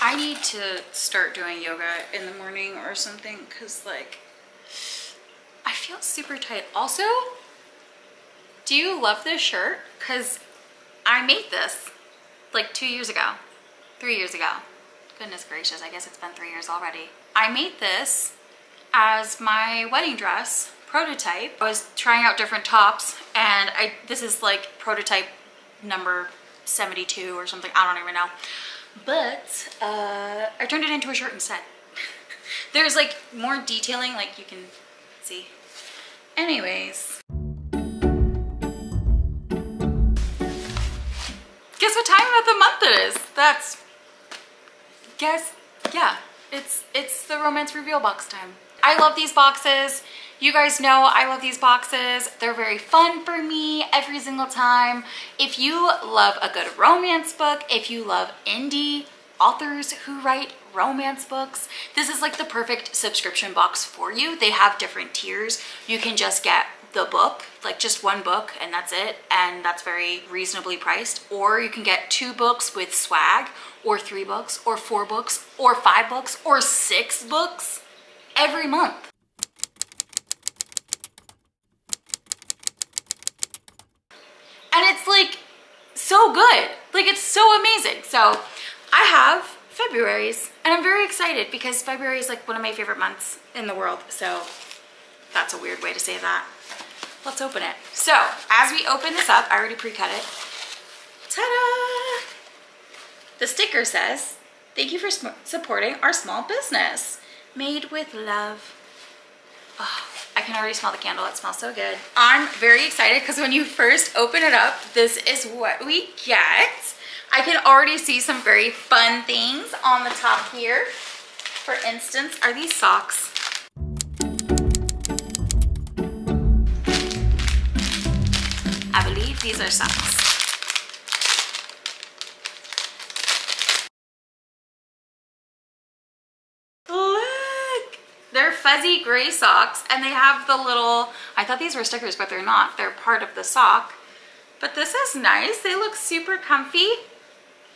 I need to start doing yoga in the morning or something because like I feel super tight. Also, do you love this shirt? Because I made this like two years ago, three years ago. Goodness gracious, I guess it's been three years already. I made this as my wedding dress prototype. I was trying out different tops and I this is like prototype number 72 or something, I don't even know. But uh, I turned it into a shirt instead. There's like more detailing like you can see. Anyways. Guess what time of the month it is? That's, guess, yeah, it's, it's the romance reveal box time. I love these boxes. You guys know I love these boxes. They're very fun for me every single time. If you love a good romance book, if you love indie authors who write romance books, this is like the perfect subscription box for you. They have different tiers. You can just get the book, like just one book and that's it. And that's very reasonably priced. Or you can get two books with swag or three books or four books or five books or six books every month. And it's like so good. Like it's so amazing. So I have February's and I'm very excited because February is like one of my favorite months in the world. So that's a weird way to say that. Let's open it. So as we open this up, I already pre-cut it. Ta-da! The sticker says, thank you for supporting our small business. Made with love. Oh, I can already smell the candle. It smells so good. I'm very excited because when you first open it up, this is what we get. I can already see some very fun things on the top here. For instance, are these socks? I believe these are socks. They're fuzzy gray socks and they have the little, I thought these were stickers, but they're not. They're part of the sock. But this is nice. They look super comfy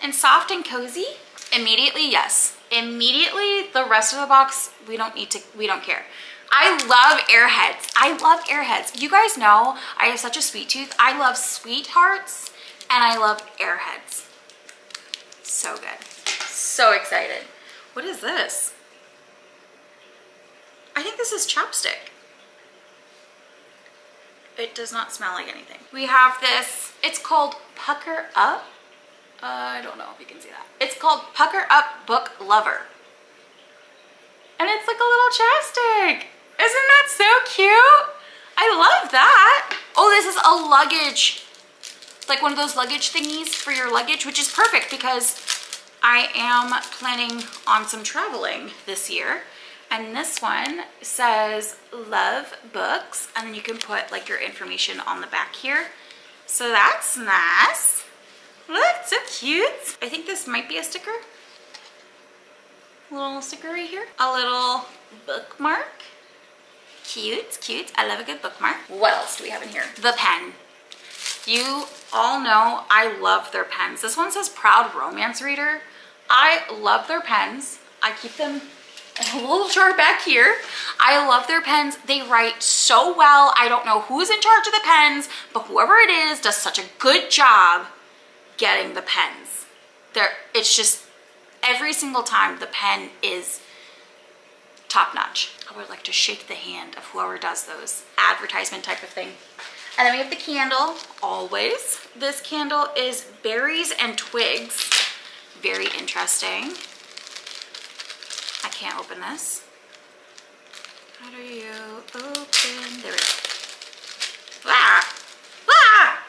and soft and cozy. Immediately, yes. Immediately, the rest of the box, we don't need to, we don't care. I love airheads. I love airheads. You guys know I have such a sweet tooth. I love sweethearts and I love airheads. So good. So excited. What is this? I think this is chapstick. It does not smell like anything. We have this, it's called Pucker Up. Uh, I don't know if you can see that. It's called Pucker Up Book Lover. And it's like a little chapstick. Isn't that so cute? I love that. Oh, this is a luggage, like one of those luggage thingies for your luggage, which is perfect because I am planning on some traveling this year. And this one says love books and then you can put like your information on the back here. So that's nice. Look, so cute. I think this might be a sticker. A little sticker right here. A little bookmark. Cute, cute. I love a good bookmark. What else do we have in here? The pen. You all know I love their pens. This one says Proud Romance Reader. I love their pens. I keep them a little chart back here. I love their pens. They write so well. I don't know who's in charge of the pens, but whoever it is does such a good job getting the pens. There, it's just every single time the pen is top notch. I would like to shake the hand of whoever does those advertisement type of thing. And then we have the candle, always. This candle is berries and twigs. Very interesting can't open this. How do you open? There we go. Ah! Ah!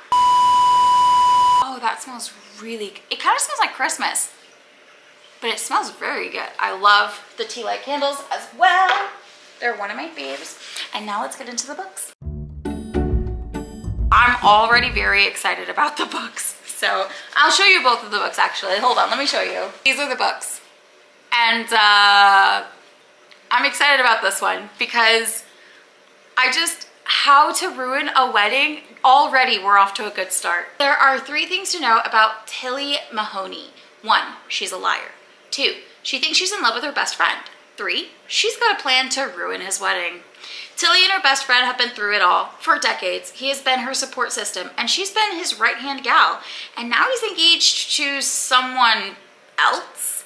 Oh, that smells really, it kind of smells like Christmas, but it smells very good. I love the tea light candles as well. They're one of my faves. And now let's get into the books. I'm already very excited about the books. So I'll show you both of the books actually. Hold on, let me show you. These are the books. And uh, I'm excited about this one because I just, how to ruin a wedding, already we're off to a good start. There are three things to know about Tilly Mahoney. One, she's a liar. Two, she thinks she's in love with her best friend. Three, she's got a plan to ruin his wedding. Tilly and her best friend have been through it all. For decades, he has been her support system, and she's been his right hand gal. And now he's engaged to someone else?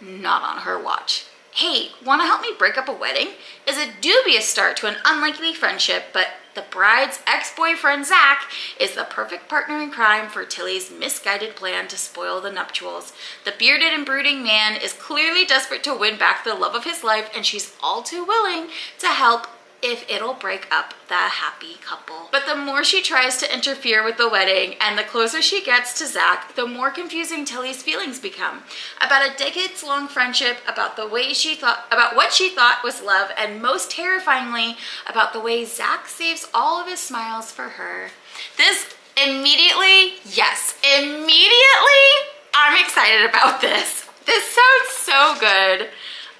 Not on her watch. Hey, want to help me break up a wedding? Is a dubious start to an unlikely friendship, but the bride's ex-boyfriend Zach is the perfect partner in crime for Tilly's misguided plan to spoil the nuptials. The bearded and brooding man is clearly desperate to win back the love of his life and she's all too willing to help if it'll break up the happy couple. But the more she tries to interfere with the wedding and the closer she gets to Zach, the more confusing Tilly's feelings become. About a decades long friendship, about the way she thought, about what she thought was love, and most terrifyingly, about the way Zach saves all of his smiles for her. This immediately, yes, immediately, I'm excited about this. This sounds so good.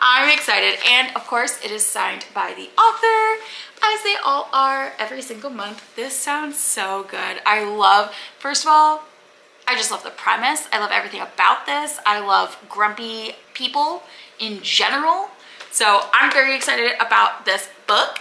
I'm excited. And of course, it is signed by the author, as they all are every single month. This sounds so good. I love, first of all, I just love the premise. I love everything about this. I love grumpy people in general. So I'm very excited about this book.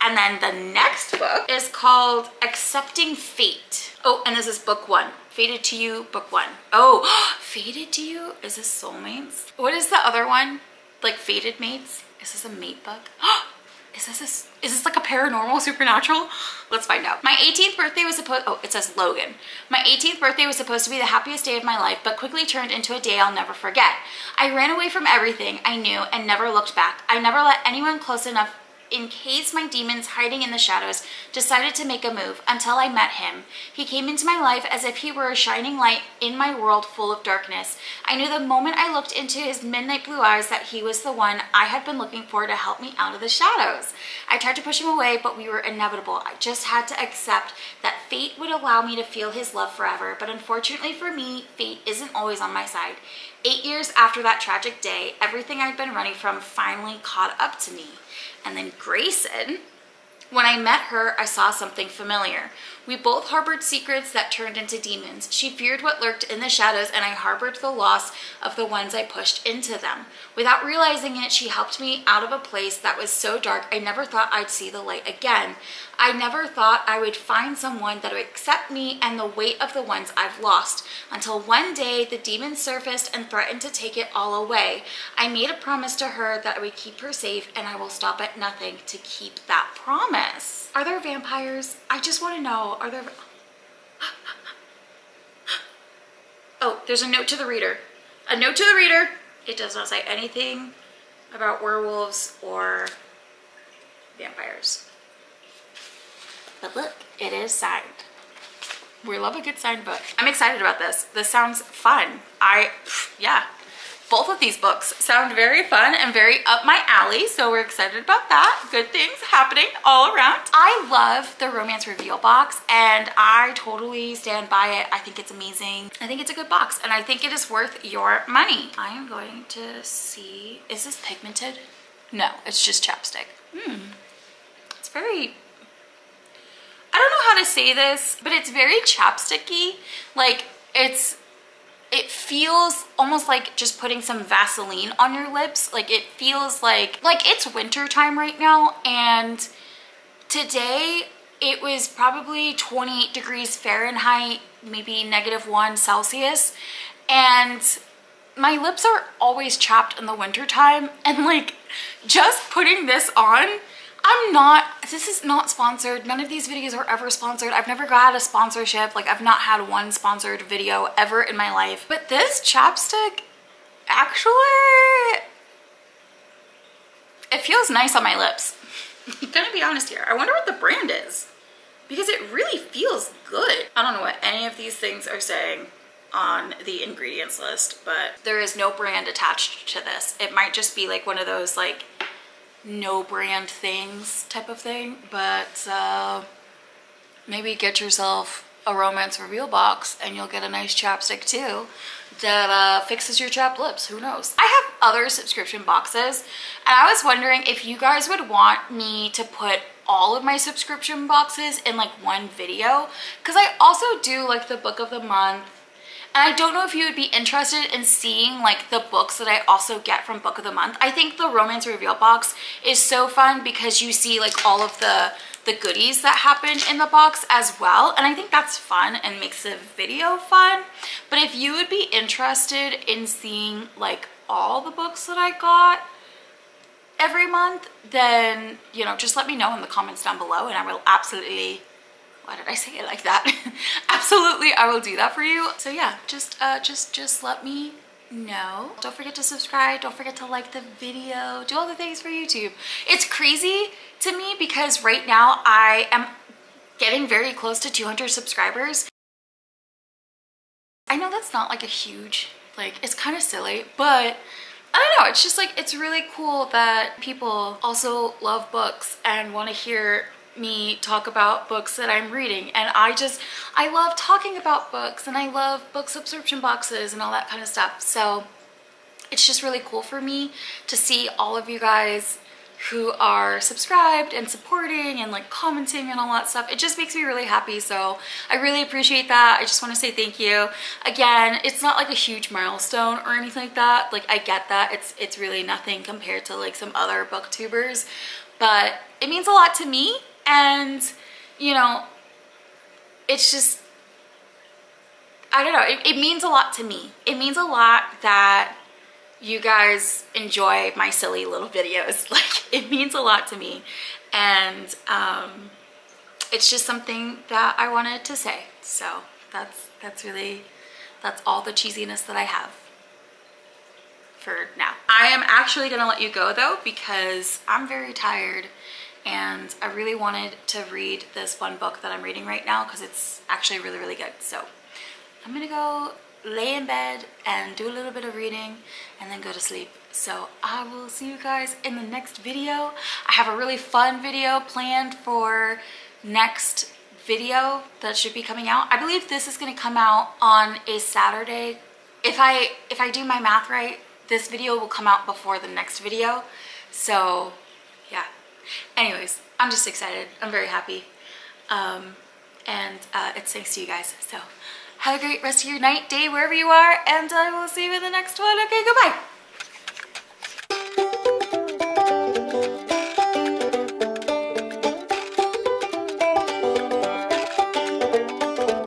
And then the next book is called Accepting Fate. Oh, and this is book one. Fated to You, book one. Oh, Fated to You? Is this Soulmates? What is the other one? Like fated mates. Is this a mate book? Is this, a, is this like a paranormal supernatural? Let's find out. My 18th birthday was supposed, oh, it says Logan. My 18th birthday was supposed to be the happiest day of my life, but quickly turned into a day I'll never forget. I ran away from everything I knew and never looked back. I never let anyone close enough in case my demons hiding in the shadows decided to make a move until I met him. He came into my life as if he were a shining light in my world full of darkness. I knew the moment I looked into his midnight blue eyes that he was the one I had been looking for to help me out of the shadows. I tried to push him away, but we were inevitable. I just had to accept that fate would allow me to feel his love forever. But unfortunately for me, fate isn't always on my side. Eight years after that tragic day, everything I'd been running from finally caught up to me. And then Grayson, when I met her, I saw something familiar. We both harbored secrets that turned into demons. She feared what lurked in the shadows, and I harbored the loss of the ones I pushed into them. Without realizing it, she helped me out of a place that was so dark I never thought I'd see the light again. I never thought I would find someone that would accept me and the weight of the ones I've lost, until one day the demons surfaced and threatened to take it all away. I made a promise to her that I would keep her safe, and I will stop at nothing to keep that promise. Are there vampires? I just want to know, are there... Oh, there's a note to the reader. A note to the reader. It does not say anything about werewolves or vampires. But look, it is signed. We love a good signed book. I'm excited about this. This sounds fun. I, yeah, both of these books sound very fun and very up my alley, so we're excited about that. Good things happening all around. I love the romance reveal box and I totally stand by it. I think it's amazing. I think it's a good box and I think it is worth your money. I am going to see, is this pigmented? No, it's just chapstick. Hmm, it's very I don't know how to say this, but it's very chapsticky. Like it's, it feels almost like just putting some Vaseline on your lips. Like it feels like, like it's winter time right now. And today it was probably 28 degrees Fahrenheit, maybe negative one Celsius. And my lips are always chapped in the winter time. And like just putting this on I'm not, this is not sponsored. None of these videos are ever sponsored. I've never got a sponsorship. Like I've not had one sponsored video ever in my life. But this chapstick, actually, it feels nice on my lips. I'm gonna be honest here. I wonder what the brand is because it really feels good. I don't know what any of these things are saying on the ingredients list, but there is no brand attached to this. It might just be like one of those like no brand things type of thing but uh, maybe get yourself a romance reveal box and you'll get a nice chapstick too that uh, fixes your chapped lips. Who knows? I have other subscription boxes and I was wondering if you guys would want me to put all of my subscription boxes in like one video? Because I also do like the book of the month And I don't know if you would be interested in seeing like the books that I also get from Book of the Month. I think the Romance Reveal box is so fun because you see like all of the the goodies that happen in the box as well. And I think that's fun and makes the video fun. But if you would be interested in seeing like all the books that I got every month, then, you know, just let me know in the comments down below and I will absolutely why did I say it like that? Absolutely, I will do that for you. So yeah, just uh, just just let me know. Don't forget to subscribe. Don't forget to like the video. Do all the things for YouTube. It's crazy to me because right now I am getting very close to 200 subscribers. I know that's not like a huge, like it's kind of silly, but I don't know, it's just like, it's really cool that people also love books and want to hear me talk about books that I'm reading and I just I love talking about books and I love book subscription boxes and all that kind of stuff so it's just really cool for me to see all of you guys who are subscribed and supporting and like commenting and all that stuff. It just makes me really happy. So I really appreciate that. I just want to say thank you. Again, it's not like a huge milestone or anything like that. Like I get that. It's it's really nothing compared to like some other booktubers, but it means a lot to me and, you know, it's just, I don't know, it, it means a lot to me. It means a lot that you guys enjoy my silly little videos. Like, it means a lot to me. And um, it's just something that I wanted to say. So that's, that's really, that's all the cheesiness that I have for now. I am actually gonna let you go though because I'm very tired and I really wanted to read this one book that I'm reading right now because it's actually really, really good. So I'm gonna go lay in bed and do a little bit of reading and then go to sleep. So I will see you guys in the next video. I have a really fun video planned for next video that should be coming out. I believe this is gonna come out on a Saturday. If I, if I do my math right, this video will come out before the next video. So yeah, Anyways, I'm just excited. I'm very happy. Um, and uh, it's thanks to you guys. So have a great rest of your night, day, wherever you are, and I will see you in the next one. Okay, goodbye.